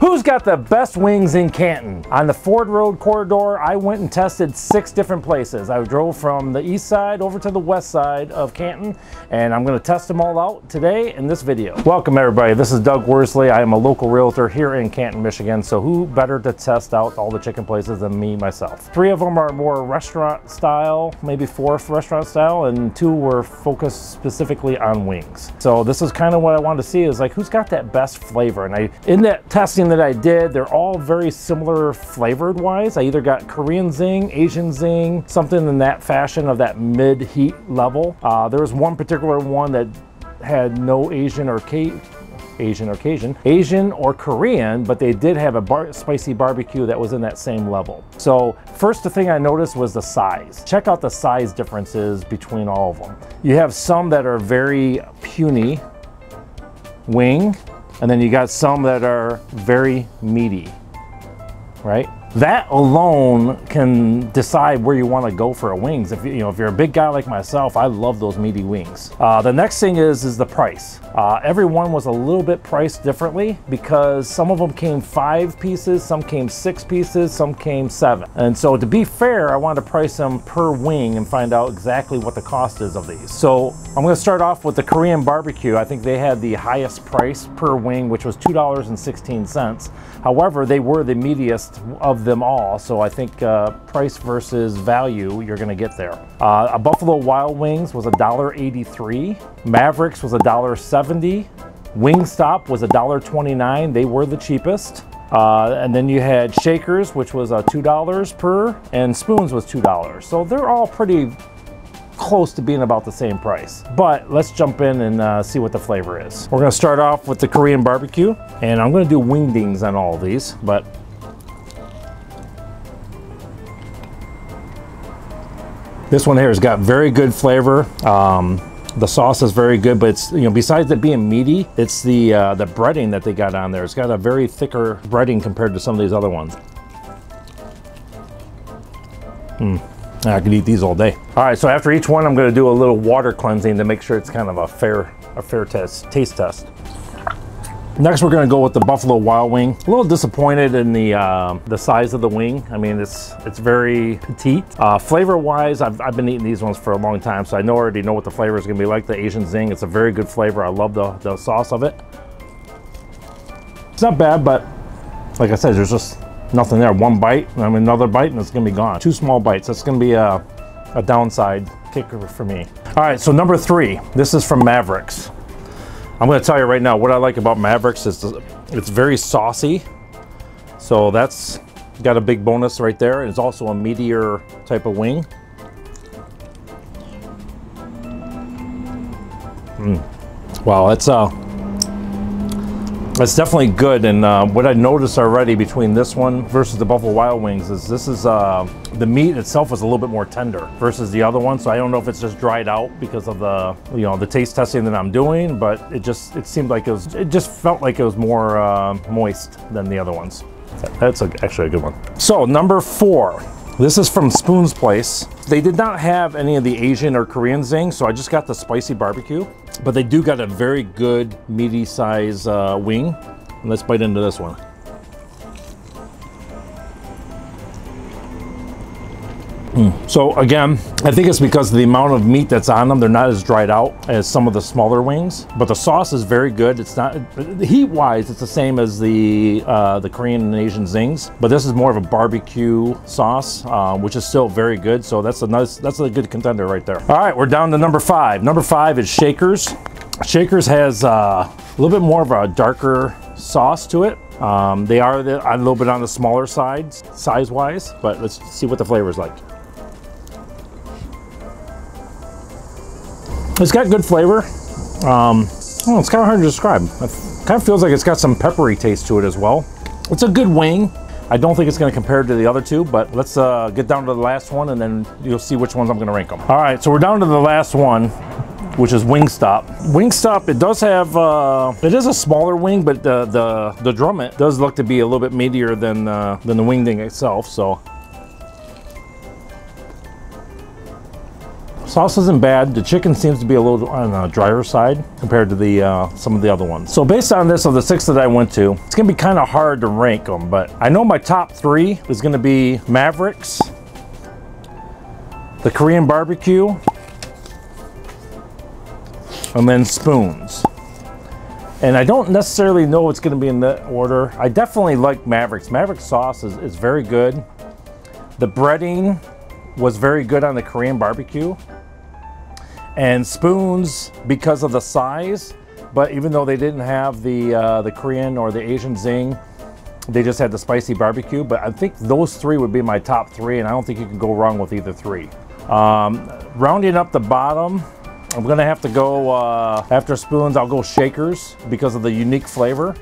Who's got the best wings in Canton? On the Ford Road corridor, I went and tested six different places. I drove from the east side over to the west side of Canton, and I'm gonna test them all out today in this video. Welcome everybody, this is Doug Worsley. I am a local realtor here in Canton, Michigan, so who better to test out all the chicken places than me, myself. Three of them are more restaurant style, maybe four restaurant style, and two were focused specifically on wings. So this is kind of what I wanted to see is like, who's got that best flavor? And I, in that testing that I did, they're all very similar flavored wise. I either got Korean zing, Asian zing, something in that fashion of that mid heat level. Uh, there was one particular one that had no Asian or K Asian or Cajun, Asian or Korean, but they did have a bar spicy barbecue that was in that same level. So first the thing I noticed was the size. Check out the size differences between all of them. You have some that are very puny wing and then you got some that are very meaty, right? That alone can decide where you want to go for a wings. If you know if you're a big guy like myself, I love those meaty wings. Uh, the next thing is is the price. Uh, every one was a little bit priced differently because some of them came five pieces, some came six pieces, some came seven. And so to be fair, I wanted to price them per wing and find out exactly what the cost is of these. So I'm going to start off with the Korean barbecue. I think they had the highest price per wing, which was $2.16. However, they were the meatiest of them all. So I think uh, price versus value, you're to get there. Uh, a Buffalo Wild Wings was $1.83. Mavericks was $1.70. Wingstop was $1.29. They were the cheapest. Uh, and then you had Shakers, which was uh, $2 per, and Spoons was $2. So they're all pretty close to being about the same price. But let's jump in and uh, see what the flavor is. We're gonna start off with the Korean barbecue, and I'm gonna do wingdings on all of these, but This one here has got very good flavor. Um, the sauce is very good, but it's you know besides it being meaty, it's the uh, the breading that they got on there. It's got a very thicker breading compared to some of these other ones. Hmm. I could eat these all day. All right, so after each one, I'm gonna do a little water cleansing to make sure it's kind of a fair, a fair test, taste test. Next, we're gonna go with the Buffalo Wild Wing. A little disappointed in the uh, the size of the wing. I mean, it's it's very petite. Uh, Flavor-wise, I've, I've been eating these ones for a long time, so I know already know what the flavor is gonna be like. The Asian Zing, it's a very good flavor. I love the, the sauce of it. It's not bad, but like I said, there's just nothing there. One bite, I mean, another bite, and it's gonna be gone. Two small bites, that's gonna be a, a downside kicker for me. All right, so number three, this is from Mavericks. I'm gonna tell you right now, what I like about Mavericks is it's very saucy. So that's got a big bonus right there. It's also a meteor type of wing. Mm. Wow, that's uh, it's definitely good, and uh, what I noticed already between this one versus the Buffalo Wild Wings is this is uh, the meat itself is a little bit more tender versus the other one. So I don't know if it's just dried out because of the you know the taste testing that I'm doing, but it just it seemed like it was it just felt like it was more uh, moist than the other ones. That's a, actually a good one. So number four. This is from Spoon's Place. They did not have any of the Asian or Korean zing, so I just got the spicy barbecue. But they do got a very good meaty size uh, wing. Let's bite into this one. Mm. So again, I think it's because the amount of meat that's on them. They're not as dried out as some of the smaller wings, but the sauce is very good. It's not heat-wise, it's the same as the uh, the Korean and Asian zings, but this is more of a barbecue sauce, uh, which is still very good. So that's a nice, that's a good contender right there. All right, we're down to number five. Number five is Shakers. Shakers has uh, a little bit more of a darker sauce to it. Um, they are a little bit on the smaller side, size-wise, but let's see what the flavor is like. It's got good flavor. Um, oh, it's kind of hard to describe. It kind of feels like it's got some peppery taste to it as well. It's a good wing. I don't think it's going to compare to the other two, but let's uh, get down to the last one and then you'll see which ones I'm going to rank them. All right, so we're down to the last one, which is Wingstop. Wingstop, it does have, uh, it is a smaller wing, but the, the, the drummet does look to be a little bit meatier than, uh, than the wingding itself, so Sauce isn't bad. The chicken seems to be a little on the drier side compared to the uh, some of the other ones. So based on this, of the six that I went to, it's gonna be kind of hard to rank them, but I know my top three is gonna be Mavericks, the Korean barbecue, and then Spoons. And I don't necessarily know what's to be in that order. I definitely like Mavericks. Maverick sauce is, is very good. The breading was very good on the Korean barbecue. And spoons, because of the size, but even though they didn't have the, uh, the Korean or the Asian zing, they just had the spicy barbecue. But I think those three would be my top three, and I don't think you can go wrong with either three. Um, rounding up the bottom, I'm gonna have to go, uh, after spoons, I'll go shakers because of the unique flavor.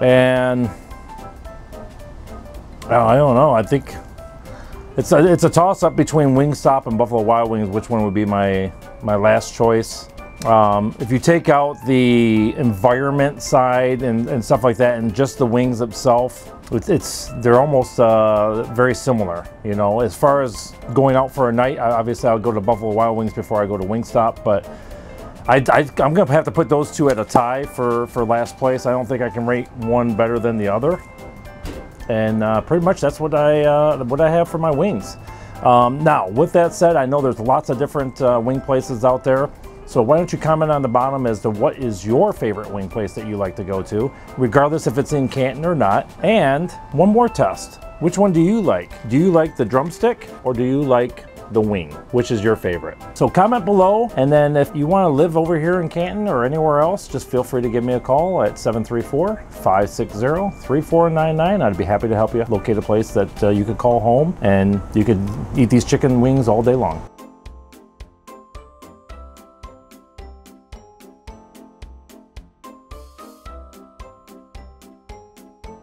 And I don't know, I think it's a, it's a toss up between Wingstop and Buffalo Wild Wings, which one would be my, my last choice. Um, if you take out the environment side and, and, stuff like that and just the wings itself, it's, it's they're almost uh, very similar. You know, as far as going out for a night, obviously I'll go to Buffalo Wild Wings before I go to Wingstop, but I am going to have to put those two at a tie for, for last place. I don't think I can rate one better than the other. And uh, pretty much that's what I, uh, what I have for my wings. Um, now, with that said, I know there's lots of different uh, wing places out there. So why don't you comment on the bottom as to what is your favorite wing place that you like to go to, regardless if it's in Canton or not. And one more test. Which one do you like? Do you like the drumstick or do you like the wing? Which is your favorite? So comment below. And then if you want to live over here in Canton or anywhere else, just feel free to give me a call at 734-560-3499. I'd be happy to help you locate a place that uh, you could call home and you could eat these chicken wings all day long.